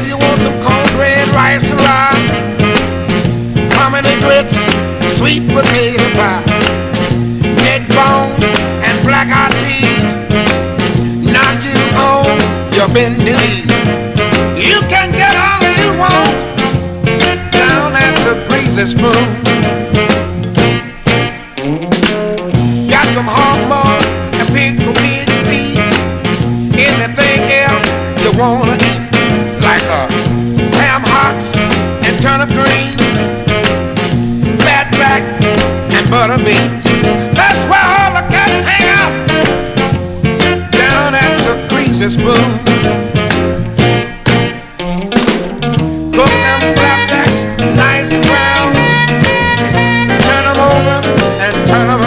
if you want some cornbread, rice and lard, hominy grits, sweet potato pie, neck bones and black-eyed peas. Knock you on your bended knees. You can get all you want down at the greasy spoon. Got some hog and pickled pig. Anything else you wanna eat. Beans. That's where all the cats hang out down at the greasy spoon. Cook flapjacks nice brown. Turn them over and turn them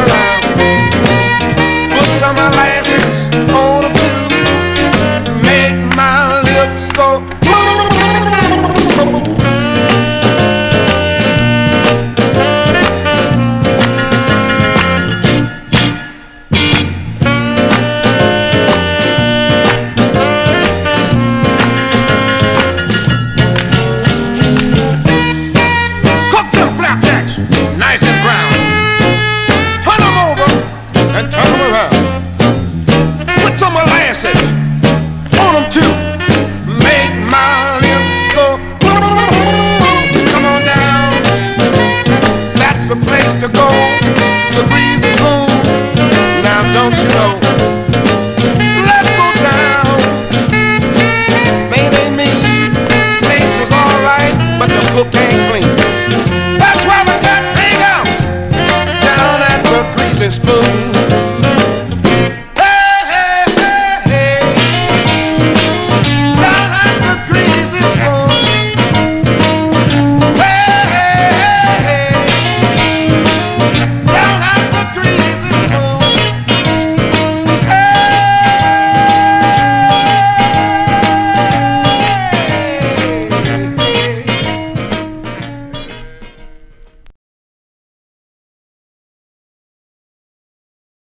place to go.